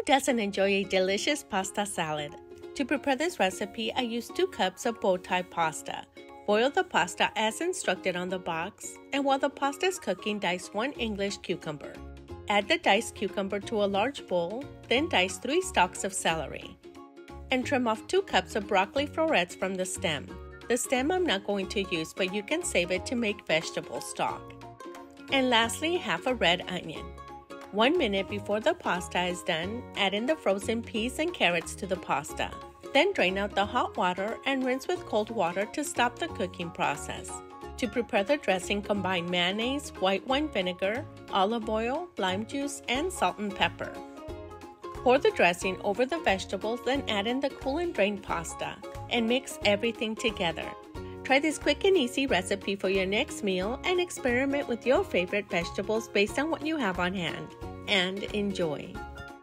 Who doesn't enjoy a delicious pasta salad? To prepare this recipe, I use 2 cups of bow tie pasta. Boil the pasta as instructed on the box, and while the pasta is cooking, dice 1 English cucumber. Add the diced cucumber to a large bowl, then dice 3 stalks of celery. And trim off 2 cups of broccoli florets from the stem. The stem I'm not going to use, but you can save it to make vegetable stock. And lastly, half a red onion. One minute before the pasta is done, add in the frozen peas and carrots to the pasta. Then drain out the hot water and rinse with cold water to stop the cooking process. To prepare the dressing, combine mayonnaise, white wine vinegar, olive oil, lime juice, and salt and pepper. Pour the dressing over the vegetables, then add in the cool and drained pasta and mix everything together. Try this quick and easy recipe for your next meal and experiment with your favorite vegetables based on what you have on hand. And enjoy!